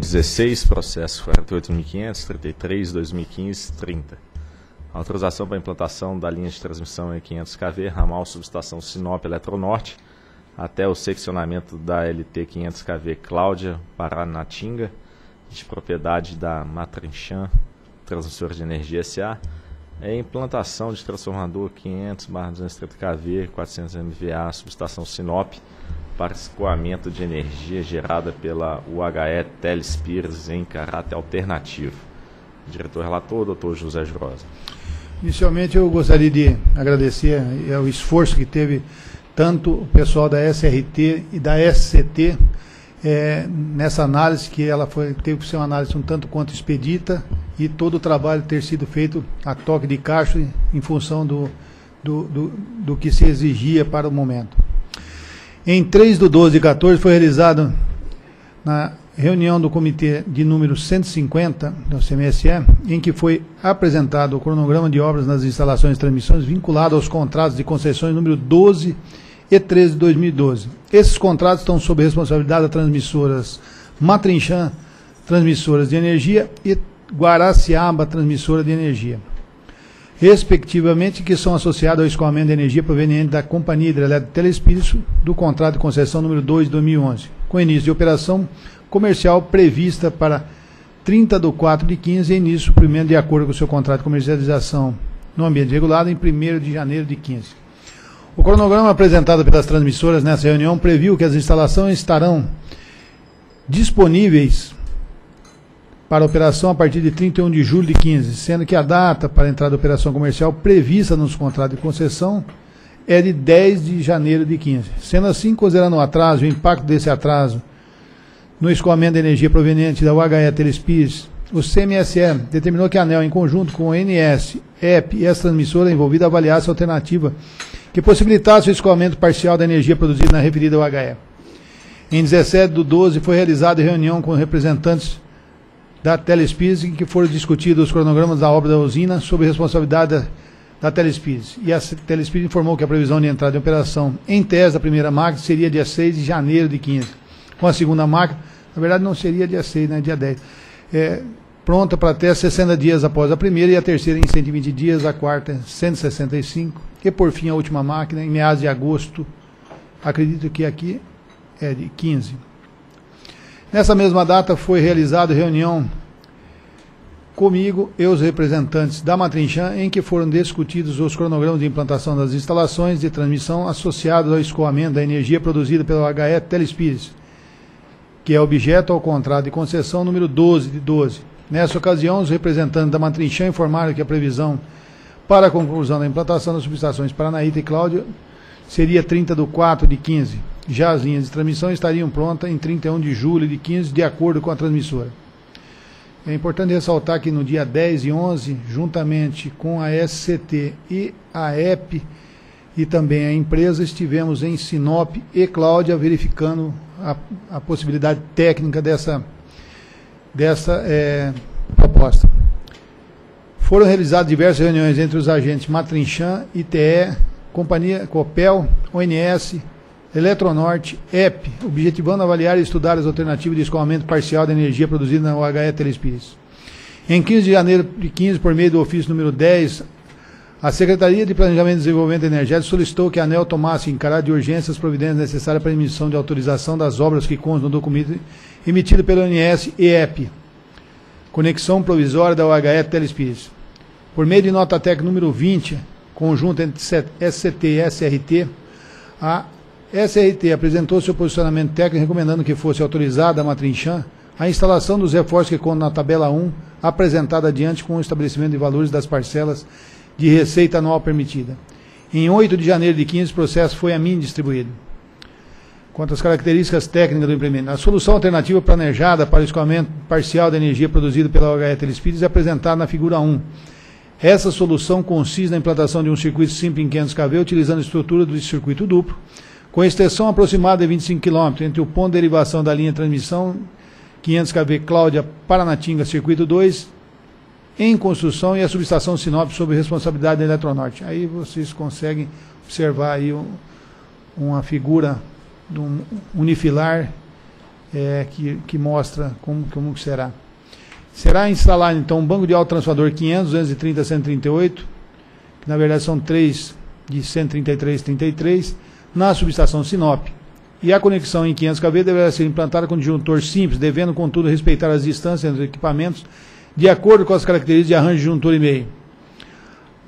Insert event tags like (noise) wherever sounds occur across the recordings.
2016, processo 48.533, 2015, 30. Autorização para implantação da linha de transmissão E500 KV, ramal subestação Sinop Eletronorte, até o seccionamento da LT 500 KV Cláudia Paranatinga, de propriedade da Matrinchan Transmissora de Energia SA, é implantação de transformador 500 230 kV 400 MVA subestação Sinop para escoamento de energia gerada pela UHE Telespires em caráter alternativo. Diretor relator, doutor José Jurosa. Inicialmente eu gostaria de agradecer o esforço que teve tanto o pessoal da SRT e da SCT é, nessa análise, que ela foi, teve que ser uma análise um tanto quanto expedita e todo o trabalho ter sido feito a toque de caixa em, em função do, do, do, do, que se exigia para o momento. Em 3 do 12 e 14 foi realizado na reunião do comitê de número 150 do CMSE, em que foi apresentado o cronograma de obras nas instalações de transmissões vinculado aos contratos de concessões número 12 e 13 de 2012. Esses contratos estão sob responsabilidade das transmissoras Matrinchã, transmissoras de energia, e Guaraciaba, transmissora de energia, respectivamente, que são associados ao escoamento de energia proveniente da Companhia Hidrelétrica Telespírito do contrato de concessão número 2 de 2011, com início de operação comercial prevista para 30 de 4 de 15 e início de suprimento de acordo com o seu contrato de comercialização no ambiente regulado em 1 de janeiro de 15. O cronograma apresentado pelas transmissoras nessa reunião previu que as instalações estarão disponíveis para operação a partir de 31 de julho de 15, sendo que a data para a entrada da operação comercial prevista nos contratos de concessão é de 10 de janeiro de 15. Sendo assim, considerando o atraso, o impacto desse atraso no escoamento de energia proveniente da UHE Telespires, o CMSE determinou que a ANEL, em conjunto com o NS, EP e as transmissoras envolvidas, avaliasse a alternativa que possibilitasse o escoamento parcial da energia produzida na referida UHE. Em 17 do 12 foi realizada reunião com representantes da Telespires, em que foram discutidos os cronogramas da obra da usina sob responsabilidade da, da Telespires. E a Telespires informou que a previsão de entrada em operação em tese da primeira máquina seria dia 6 de janeiro de 15. Com a segunda máquina, na verdade não seria dia 6, né, dia 10. É, pronta para até 60 dias após a primeira e a terceira em 120 dias, a quarta em 165 e por fim a última máquina em meados de agosto, acredito que aqui é de 15. Nessa mesma data foi realizada reunião comigo e os representantes da Matrinchan, em que foram discutidos os cronogramas de implantação das instalações de transmissão associados ao escoamento da energia produzida pelo HE Telespires, que é objeto ao contrato de concessão número 12 de 12. Nessa ocasião, os representantes da Matrinchan informaram que a previsão para a conclusão da implantação das subestações Paranaíta e Cláudio seria 30 de 4 de 15 já as linhas de transmissão estariam prontas em 31 de julho de 15, de acordo com a transmissora. É importante ressaltar que no dia 10 e 11, juntamente com a SCT e a EP e também a empresa, estivemos em Sinop e Cláudia verificando a, a possibilidade técnica dessa, dessa é, proposta. Foram realizadas diversas reuniões entre os agentes Matrinchan, ITE, Companhia Copel, ONS, Eletronorte, EP, objetivando avaliar e estudar as alternativas de escoamento parcial da energia produzida na UHE Telespires. Em 15 de janeiro de 15, por meio do ofício número 10, a Secretaria de Planejamento e Desenvolvimento Energético solicitou que a ANEL tomasse em caráter de urgência as providências necessárias para a emissão de autorização das obras que constam no documento emitido pelo ONS e EP, conexão provisória da UHE Telespires. Por meio de nota técnica número 20, conjunto entre SCT e SRT, a SRT apresentou seu posicionamento técnico recomendando que fosse autorizada a Matrinchan a instalação dos reforços que contam na tabela 1, apresentada adiante com o estabelecimento de valores das parcelas de receita anual permitida. Em 8 de janeiro de 15, o processo foi a mim distribuído. Quanto às características técnicas do implemento, a solução alternativa planejada para o escoamento parcial da energia produzida pela OHE Telespires é apresentada na figura 1. Essa solução consiste na implantação de um circuito simples em 500 kV utilizando a estrutura do circuito duplo, com extensão aproximada de 25 km entre o ponto de derivação da linha de transmissão 500 kV Cláudia Paranatinga, circuito 2, em construção e a subestação Sinop sob responsabilidade da Eletronorte. Aí vocês conseguem observar aí um, uma figura de um unifilar é, que, que mostra como, como será. Será instalado então um banco de alto transformador 500, 230, 138, que na verdade são três de 133, 33, na subestação Sinop. E a conexão em 500 kV deverá ser implantada com disjuntor simples, devendo, contudo, respeitar as distâncias entre equipamentos de acordo com as características de arranjo de juntor e meio.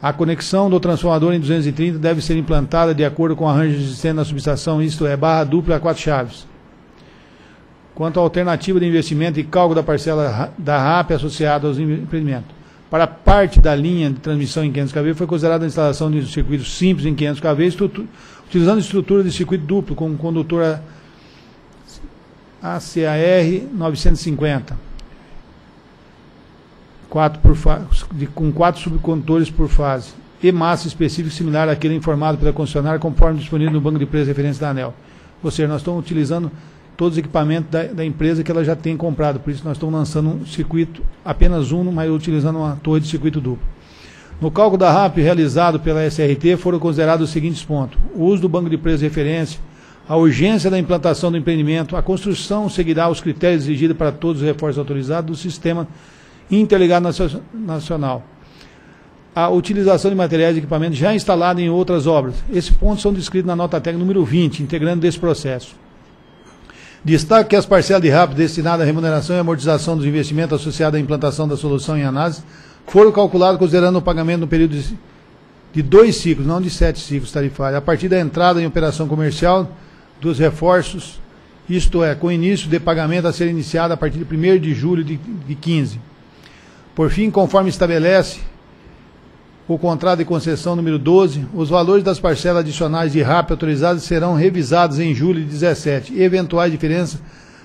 A conexão do transformador em 230 deve ser implantada de acordo com o arranjo existente na subestação, isto é, barra dupla a quatro chaves. Quanto à alternativa de investimento e cálculo da parcela da RAP associada aos empreendimentos. Para parte da linha de transmissão em 500 kV, foi considerada a instalação de um circuito simples em 500 kV, estrutura, utilizando estrutura de circuito duplo com condutor ACAR 950 quatro por de, com quatro subcondutores por fase, e massa específica similar àquele informado pela concessionária, conforme disponível no banco de preços de referência da ANEL. Ou seja, nós estamos utilizando todos os equipamentos da, da, empresa que ela já tem comprado, por isso nós estamos lançando um circuito, apenas um, mas utilizando uma torre de circuito duplo. No cálculo da RAP realizado pela SRT foram considerados os seguintes pontos: o uso do banco de preços de referência, a urgência da implantação do empreendimento, a construção seguirá os critérios exigidos para todos os reforços autorizados do sistema interligado nacional. A utilização de materiais e equipamentos já instalados em outras obras. Esses pontos são descritos na nota técnica número 20, integrando desse processo. Destaque que as parcelas de RAP destinadas à remuneração e amortização dos investimentos associados à implantação da solução em análise foram calculadas considerando o pagamento no período de, de dois ciclos, não de sete ciclos tarifários, a partir da entrada em operação comercial dos reforços, isto é, com início de pagamento a ser iniciado a partir de 1 de julho de, de 15 por fim, conforme estabelece o contrato de concessão número 12, os valores das parcelas adicionais de RAP autorizadas serão revisados em julho de 17 e eventuais diferenças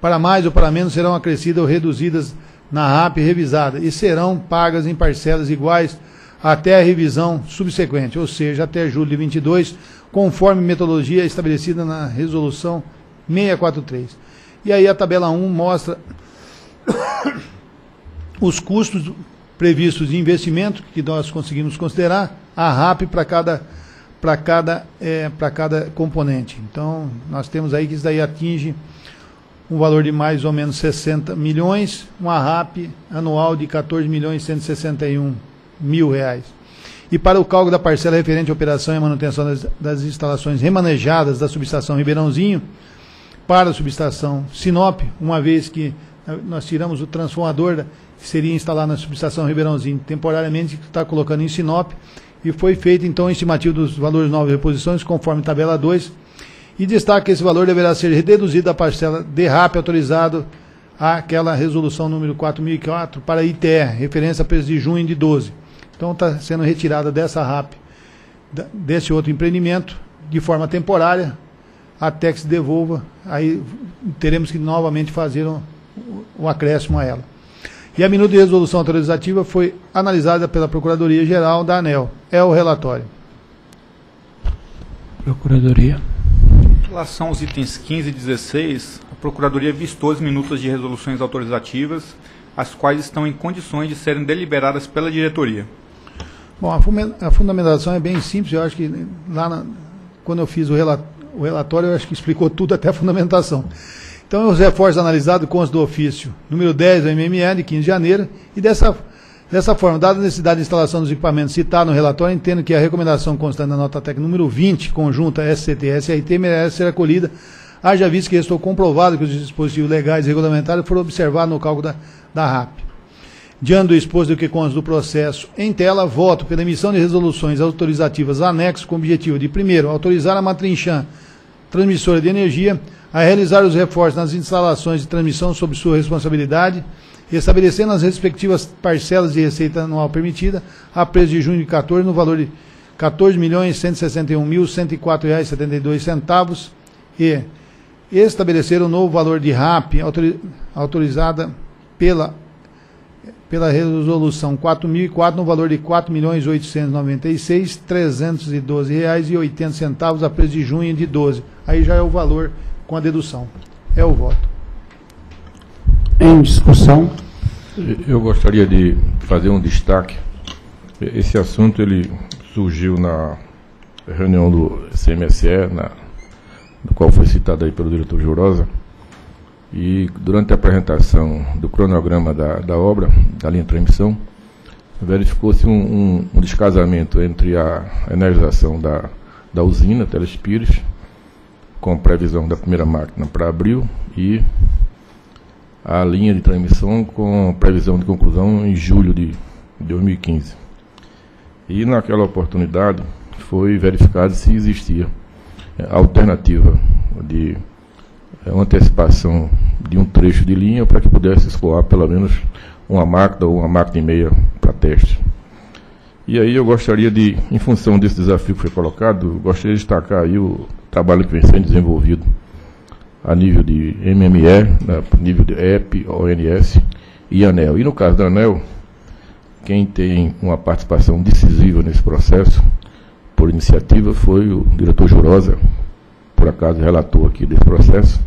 para mais ou para menos serão acrescidas ou reduzidas na RAP revisada e serão pagas em parcelas iguais até a revisão subsequente, ou seja, até julho de 22, conforme metodologia estabelecida na resolução 643. E aí a tabela 1 mostra (coughs) os custos previstos de investimento que nós conseguimos considerar, a RAP para cada cada é, cada componente. Então, nós temos aí que isso daí atinge um valor de mais ou menos 60 milhões, uma RAP anual de 14 milhões e 161 mil reais. E para o cálculo da parcela referente à operação e manutenção das, das instalações remanejadas da subestação Ribeirãozinho, para a subestação Sinop, uma vez que nós tiramos o transformador que seria instalado na subestação Ribeirãozinho temporariamente, que está colocando em Sinop, e foi feito então a estimativa dos valores novos reposições, conforme tabela 2, e destaca que esse valor deverá ser reduzido da parcela de RAP autorizado àquela resolução número 4004 para ITE, referência a preço de junho de 12. Então está sendo retirada dessa RAP, desse outro empreendimento, de forma temporária, até que se devolva, aí teremos que novamente fazer um, um acréscimo a ela. E a minuta de resolução autorizativa foi analisada pela Procuradoria-Geral da ANEL. É o relatório. Procuradoria. Em relação aos itens 15 e 16, a Procuradoria vistou as minutas de resoluções autorizativas, as quais estão em condições de serem deliberadas pela diretoria. Bom, a fundamentação é bem simples, eu acho que lá na, quando eu fiz o, relatório, eu acho que explicou tudo até a fundamentação. Então, os reforços analisados constam do ofício número 10 do MME, de 15 de janeiro, e dessa, dessa forma, dada a necessidade de instalação dos equipamentos citados no relatório, entendo que a recomendação constante da nota técnica número 20, conjunta SCT-SRT, merece ser acolhida, haja visto que estou comprovado que os dispositivos legais e regulamentares foram observados no cálculo da, da RAP. Diante do exposto do que consta do processo em tela, voto pela emissão de resoluções autorizativas anexo com o objetivo de, primeiro, autorizar a Matrinchan, transmissora de energia, a realizar os reforços nas instalações de transmissão sob sua responsabilidade, estabelecendo as respectivas parcelas de receita anual permitida a preço de junho de 14 no valor de R$ 14.161.104,72 e estabelecer o um novo valor de RAP autorizada pela pela resolução 4004 no valor de R$ 4.896.312,80 a preço de junho de 12. Aí já é o valor com a dedução. É o voto. Em discussão. Eu gostaria de fazer um destaque. Esse assunto ele surgiu na reunião do CMSE, na, no qual foi citado aí pelo diretor Jurosa, E durante a apresentação do cronograma da, da obra, da linha de transmissão, verificou-se um, um, um, descasamento entre a energização da, da usina Telespires, com previsão da primeira máquina para abril, e a linha de transmissão com previsão de conclusão em julho de 2015. E naquela oportunidade foi verificado se existia é, alternativa de é, antecipação de um trecho de linha para que pudesse escoar pelo menos uma máquina ou uma máquina e meia para teste. E aí eu gostaria de, em função desse desafio que foi colocado, gostaria de destacar aí o trabalho que vem sendo desenvolvido a nível de MME, né, nível de EP, ONS e ANEL. E no caso da ANEL, quem tem uma participação decisiva nesse processo, por iniciativa, foi o diretor Jurosa, por acaso relator aqui desse processo,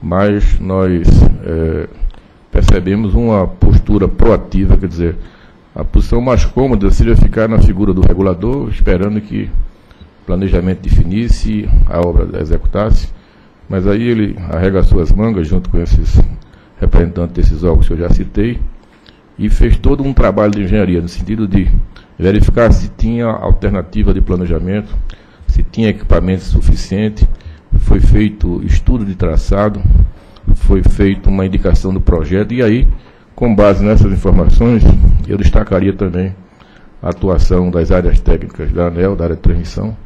mas nós é, percebemos uma postura proativa, quer dizer, a posição mais cômoda seria ficar na figura do regulador, esperando que planejamento definisse, a obra executasse, mas aí ele arregaçou as mangas junto com esses representantes desses órgãos que eu já citei e fez todo um trabalho de engenharia no sentido de verificar se tinha alternativa de planejamento, se tinha equipamento suficiente, foi feito estudo de traçado, foi feita uma indicação do projeto e aí, com base nessas informações, eu destacaria também a atuação das áreas técnicas da ANEL, da área de transmissão,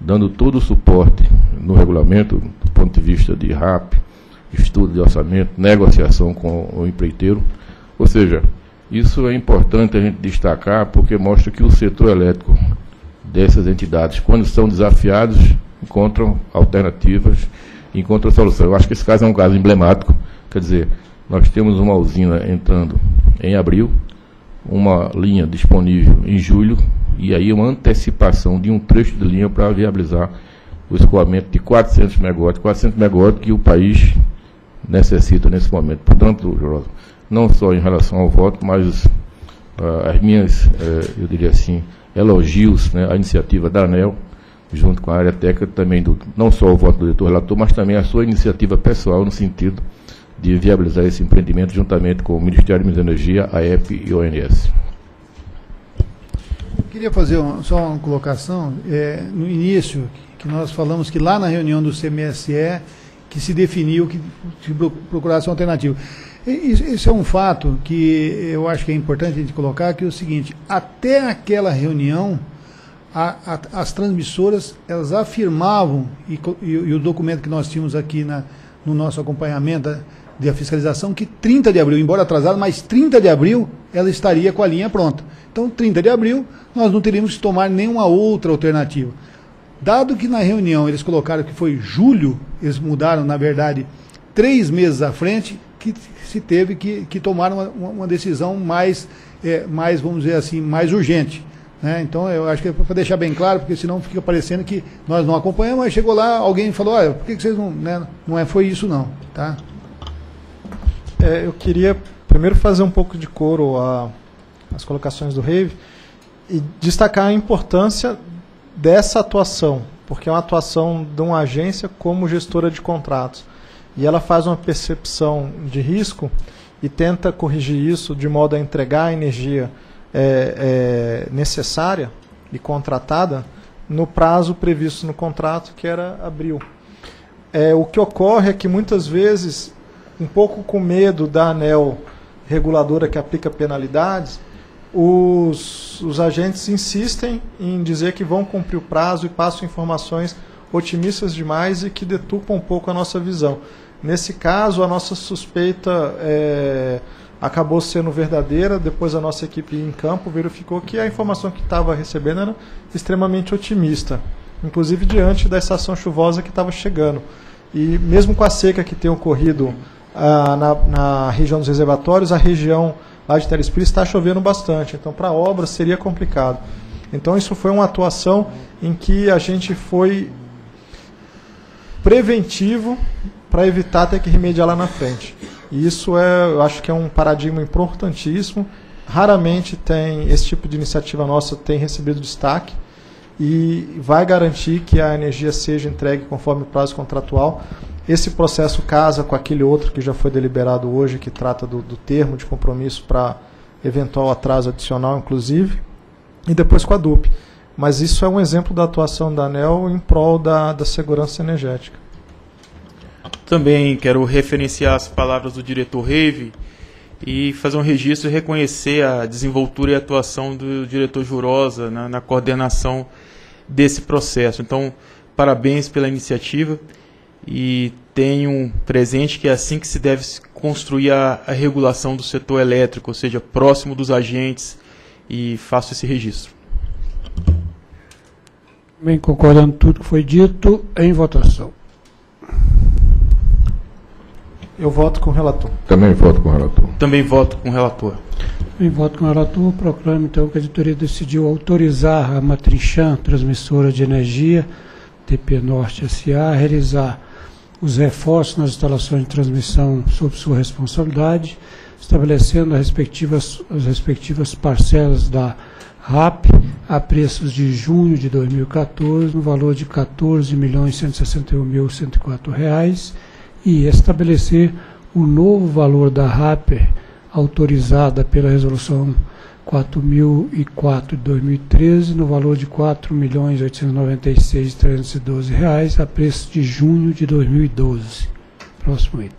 dando todo o suporte no regulamento, do ponto de vista de RAP, estudo de orçamento, negociação com o empreiteiro. Ou seja, isso é importante a gente destacar porque mostra que o setor elétrico dessas entidades, quando são desafiados, encontram alternativas, encontram solução. Eu acho que esse caso é um caso emblemático, quer dizer, nós temos uma usina entrando em abril, uma linha disponível em julho, e aí uma antecipação de um trecho de linha para viabilizar o escoamento de 400 megawatts, 400 megawatts que o país necessita nesse momento. Portanto, não só em relação ao voto, mas uh, as minhas, uh, eu diria assim, elogios né, à iniciativa da ANEL, junto com a área técnica, também do, não só o voto do diretor relator, mas também a sua iniciativa pessoal no sentido de viabilizar esse empreendimento juntamente com o Ministério de Energia, a EP e o ONS. Queria fazer uma, só uma colocação. É, no início, que nós falamos que lá na reunião do CMSE, que se definiu que se procurasse uma alternativa. Isso é um fato que eu acho que é importante a gente colocar, que é o seguinte, até aquela reunião, a, a, as transmissoras, elas afirmavam, e, e, e, o documento que nós tínhamos aqui na, no nosso acompanhamento da fiscalização, que 30 de abril, embora atrasado, mas 30 de abril, ela estaria com a linha pronta. Então, 30 de abril, nós não teríamos que tomar nenhuma outra alternativa. Dado que na reunião eles colocaram que foi julho, eles mudaram, na verdade, três meses à frente, que se teve que, que tomar uma, uma decisão mais, é, mais, vamos dizer assim, mais urgente. Né? Então, eu acho que é para deixar bem claro, porque senão fica parecendo que nós não acompanhamos, mas chegou lá, alguém falou, olha, por que, que vocês não. Né? Não é, foi isso não. Tá? É, eu queria primeiro fazer um pouco de coro as colocações do Rave, e destacar a importância dessa atuação, porque é uma atuação de uma agência como gestora de contratos. E ela faz uma percepção de risco e tenta corrigir isso de modo a entregar a energia é, é, necessária e contratada no prazo previsto no contrato, que era abril. É, o que ocorre é que muitas vezes, um pouco com medo da ANEL reguladora que aplica penalidades, os, os agentes insistem em dizer que vão cumprir o prazo e passam informações otimistas demais e que deturpam um pouco a nossa visão. Nesse caso, a nossa suspeita é, acabou sendo verdadeira. Depois, a nossa equipe em campo verificou que a informação que estava recebendo era extremamente otimista, inclusive diante da estação chuvosa que estava chegando. E mesmo com a seca que tem ocorrido ah, na, na região dos reservatórios, a região lá de Telespires está chovendo bastante, então para a obra seria complicado. Então isso foi uma atuação em que a gente foi preventivo para evitar ter que remediar lá na frente. E isso é, eu acho que é um paradigma importantíssimo. Raramente tem esse tipo de iniciativa nossa tem recebido destaque e vai garantir que a energia seja entregue conforme o prazo contratual. Esse processo casa com aquele outro que já foi deliberado hoje, que trata do, do termo de compromisso para eventual atraso adicional, inclusive, e depois com a DUP. Mas isso é um exemplo da atuação da ANEL em prol da, da segurança energética. Também quero referenciar as palavras do diretor Reive e fazer um registro e reconhecer a desenvoltura e atuação do diretor Jurosa na coordenação desse processo. Então, parabéns pela iniciativa e tenho presente que é assim que se deve construir a, a regulação do setor elétrico, ou seja, próximo dos agentes, e faço esse registro. Bem, concordando com tudo que foi dito, em votação. Eu voto com o relator. Também voto com o relator. Também voto com o relator. Em voto com o relator, proclamo então que a editoria decidiu autorizar a Matrinchan, transmissora de energia, TP Norte SA, a realizar os reforços nas instalações de transmissão sob sua responsabilidade, estabelecendo as respectivas, as respectivas parcelas da RAP a preços de junho de 2014, no valor de R$ 14.161.104 e estabelecer o novo valor da RAP autorizada pela Resolução 4004 de 2013, no valor de R$ 4.896.312 a preço de junho de 2012. Próximo item.